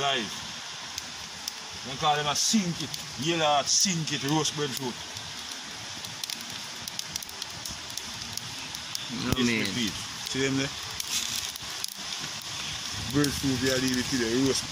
Live. They call them a sink it. Yellow sink it roast breadfruit. No mean. me feed. See them there? Breadfruit they leave it to the roast.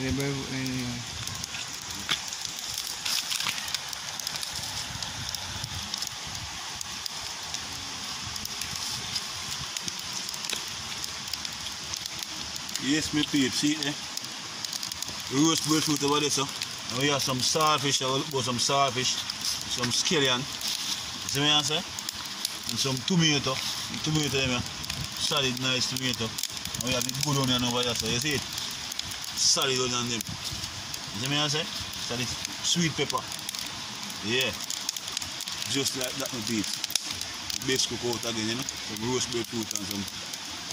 Any bread, me peep, see it there? Roast breadfruit over there, so. And we have some saltfish, I will look about some saltfish, some scallion. See me say? And some tomato. The tomato them here. Solid nice tomato. And we have the good onion over there, so you see it? Solid onion them. See me I say? Solid sweet pepper. Yeah. Just like that me peep. Base cook out again, you know? Some roast breadfruit and some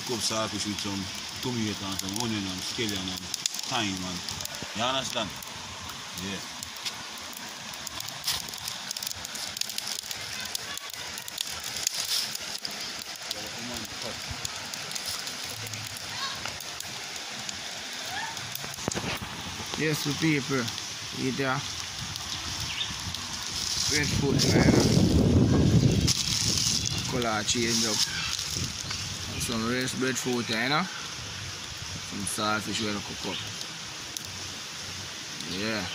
cook up saltfish with some yes, with people. Eat that. Breadfruit, man. Color change up. Some raised breadfruit, you know? Some saltfish we'll cook up. Yeah.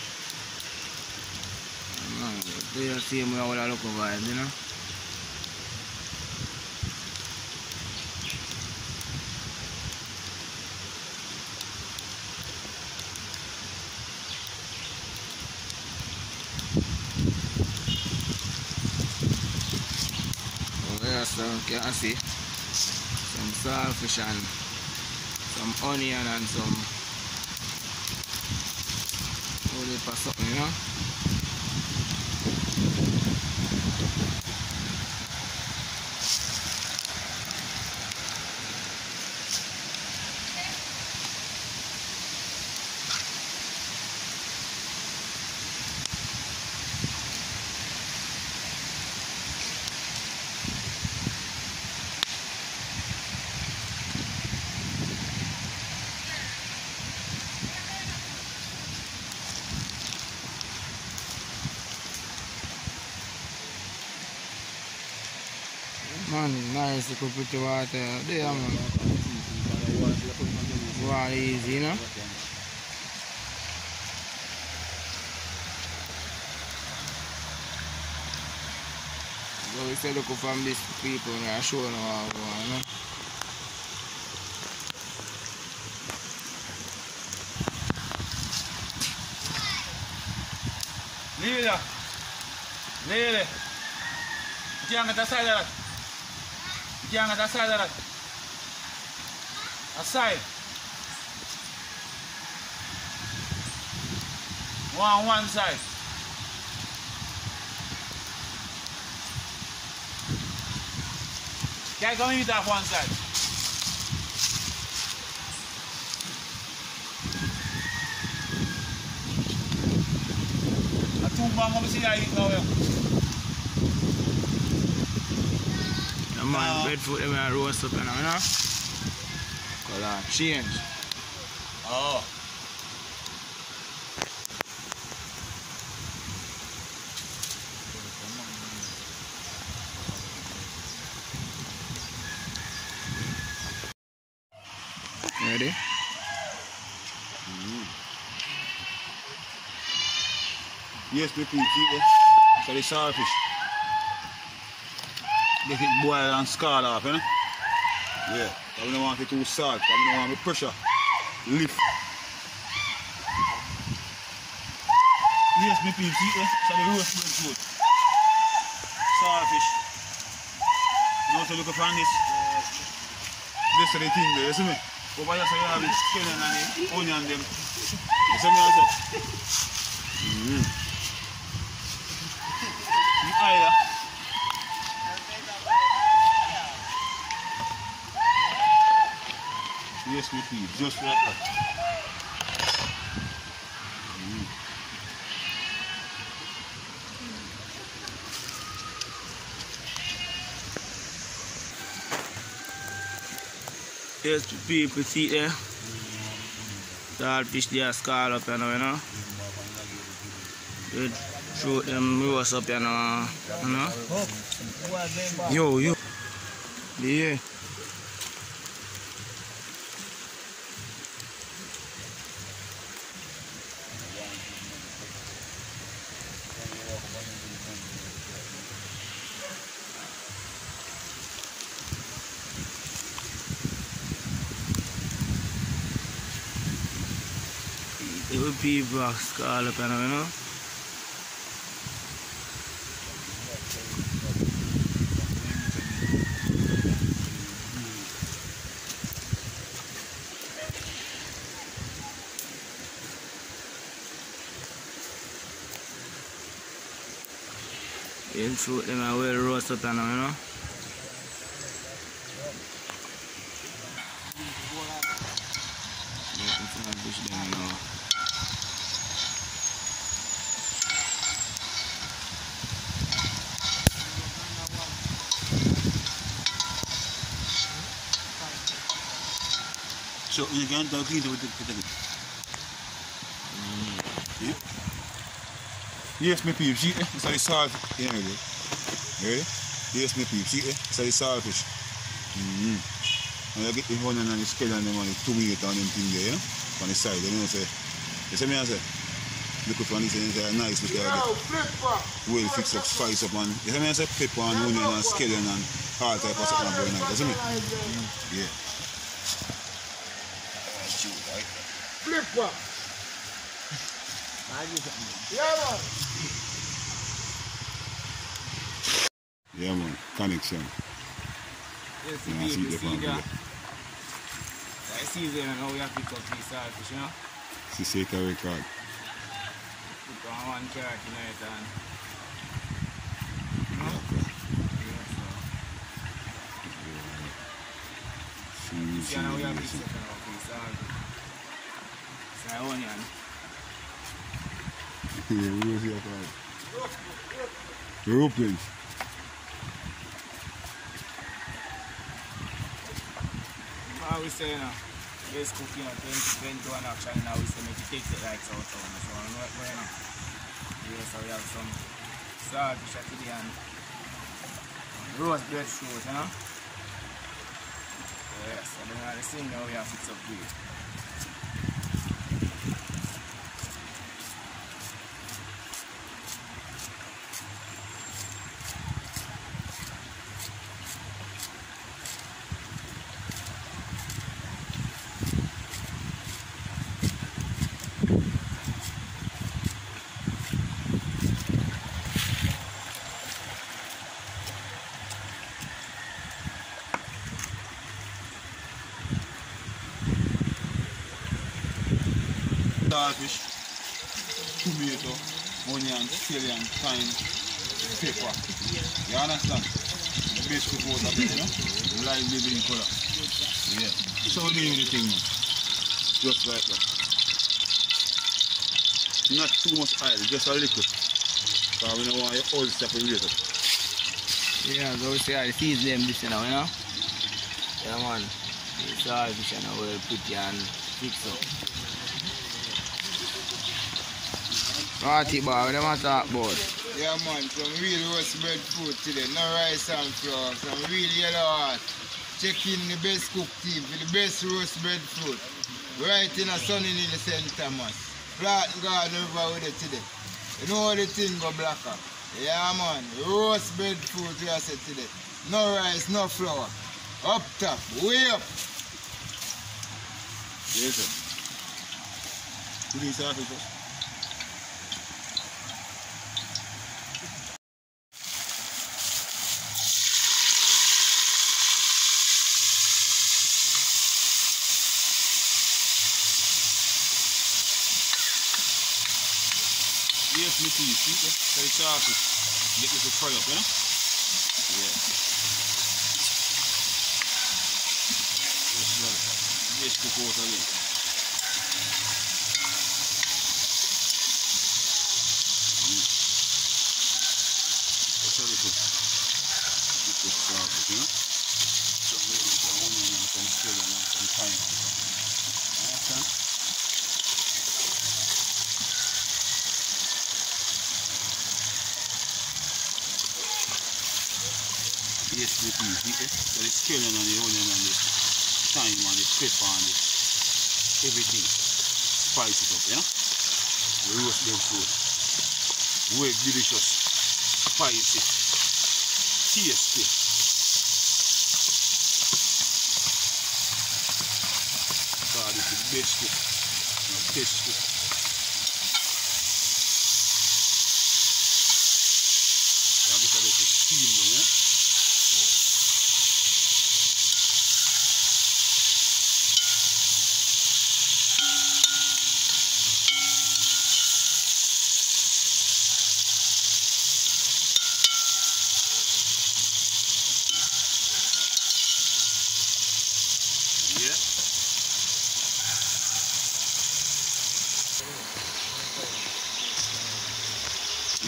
Do you see me how I look it, you know? Yeah, so see some saltfish and some onion and some holy for something, you know? Man, nice to put the water there, man. Water easy, you know? So we say look from these people and I show them how to go, you know? Leave it there. Leave it. You can't get aside of that. You can't get aside of that. Aside. One one side. Can't come eat off one side. A two man come see I eat now. yeah. The man, breadfruit, them and roast up, know? you know? Color change. Oh. Ready? Mm. Yes, we keep it. So the saltfish. Let it boil and scald off, you know? Yeah. We don't want it too salt. We don't want the pressure. Lift. Yes, me people it. So the roast breadfruit. Saltfish. Now to look upon this. This is the thing there, you see me? Over here, so you have the scallion and the onion them. You see me, I say? Mm. The eye, Yes, we please. Just like that. Mm. There's the people see there. That all fish they are scarred up, you know. You know. They throw them roast up, you know. You know. Yo, yo. Yeah. Scald up you know, you know. In fruit them are well roast up know, you know. So you can talk clean with the with. Yes, my peeps, see, eh? It's like salt. Yeah, ready? Ready? Yes, my peeps, see, eh? It's like saltfish. Mm-hmm. And you get the one and the scallion and them on the tomato and them thing there, yeah? On the side, you know what I'm saying? You see me I say? Look up on this and it's nice look at it. Well fixed up, spice up and, you see me I say? Pepper and onion and scallion and all type of stuff and very nice. You see me? Yeah. Shoot, right? Flipper. Yeah, man. Yeah, man. Connection. Yes, Yeah, I the see baby the see family. I see them and how we have to cook these saltfish, you know. Siseka record. Put on one carrot in it and See, see how we have to see, set up these saltfish. It's an. Yeah, we will see that. How uh, we say, you know, best cooking of 20, 21 actually now we say make it take the lights out on. So, you know, you know. Yes, so we have some saltfish at the end. Roast breadfruit, you know. Yes, so then the same now we have fix up here. Saltfish, tomato, onion, scallion, thyme, pepper. You understand? Best of you know? Live living color. Yeah. So do. Just like that. Not too much oil, just a little. Because we don't want your oil later. Yeah, so we say I season them this now, you know. Yeah man. The saltfish you know well pretty and fix up. Ah, Party bar, what them a talk about? Yeah, man. Some real roast breadfruit today. No rice and flour. Some real yellow heart. Check in the best cook team for the best roast breadfruit. Right in a sunny in the St. Thomas. Flat garden over with it today. You know how the thing go blacker. Yeah, man. Roast breadfruit we are said today. No rice, no flour. Up top, way up. Yes, sir. Put in Yes, me too. See, so the saltfish. Get this to fry up, yeah? Yeah. Just. Just cook out again. That's how they cook. Cook the saltfish, you know? So maybe the onion and some and some thyme. Yes, the pea, see it? So the scallion and the onion and the thyme and the pepper and the everything. Spice it up, you know? The roast them food. Well delicious. Spicy. Tasty. God, this is the best cook. The best cook.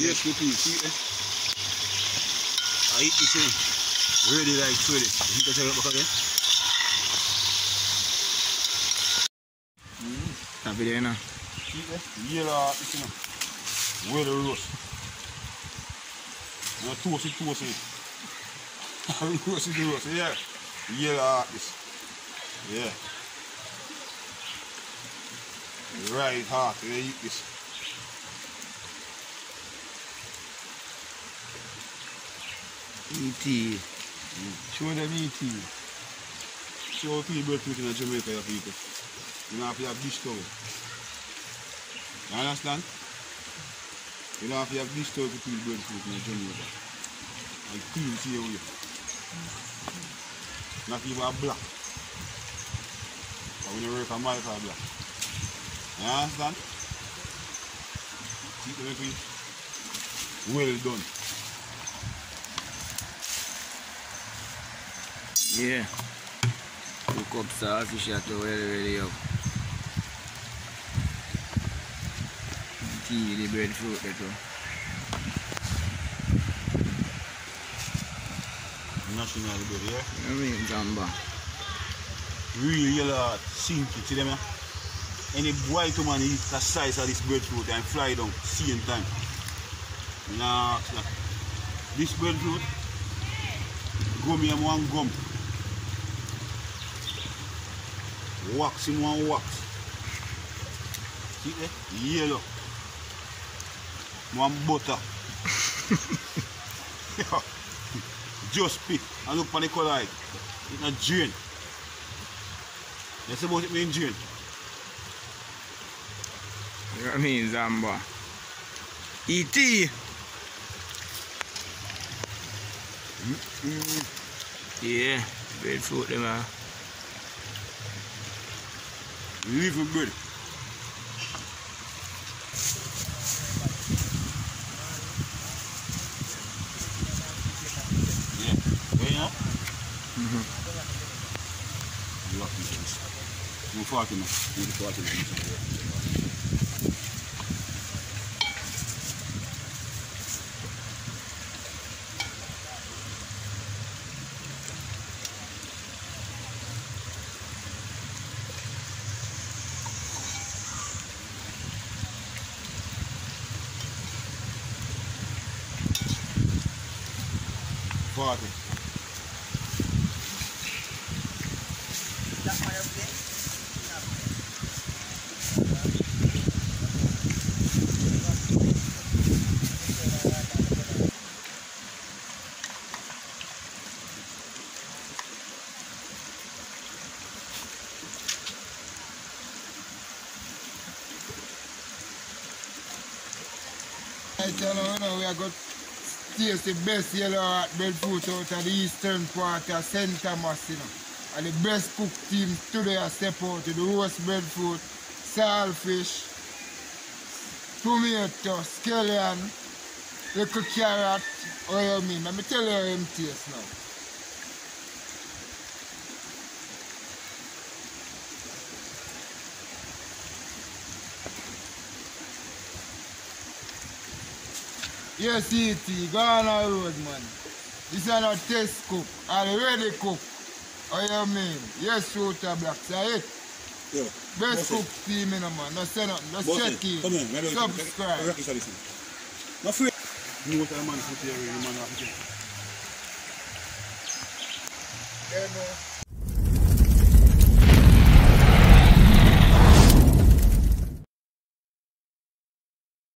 Yes, good piece, see it? I eat this in. Ready like ready. You can tell it back again. Happy day now. See it? Yellow, this in. Well roast. Now toast it, toast it. roast it, roast yeah. Yellow this. Yeah. Right hot, you eat this. E.T. Show dem E.T. Show free bird food in Jamaica ya people. You don't have to have dish towel. You understand? You don't have to have dish towel to free bird food in Jamaica. And clean to your way. Not even a black. But when you work a mile for a black. You understand? See, well done. Yeah. Ou kop sa afish ato wèle wèle yop. Ti li bread fruit eh, eto. National bread, yeah? Rin jamba. Real yellow sinky ti dem ya. Any boy to man eat the size of this breadfruit and fly down same time. Nah, nah. This breadfruit, gum yam one gum. Waks in wan waks. Si e, yelo. Mwan bota. Just pick and look pan di kola it. It na drain. That's about it mean drain. That means Zamba. E.T. Mm -mm. Yeah, breadfruit them ah. Little bread. Yeah. Where you know? Mhm. You lock me this. No forty no. Forty. I tell you, we are going to taste the best yellow heart breadfruit out of the eastern part of St. Thomas, you know. And the best cook team today I step out to the roast breadfruit, saltfish, tomato, scallion, little carrot, what you mean? Let me tell you how them taste now. Yes, E.T., go on the road, man. This is not test cook, already cook? How you mean? Yes, shooter blocks, are it? Yo. Best Bossy. cook team in a man. No say nothing. Just Bossy, check in. come here. Maybe Subscribe. Rocky said this. No. You know what man put here, you man have to Yeah, no.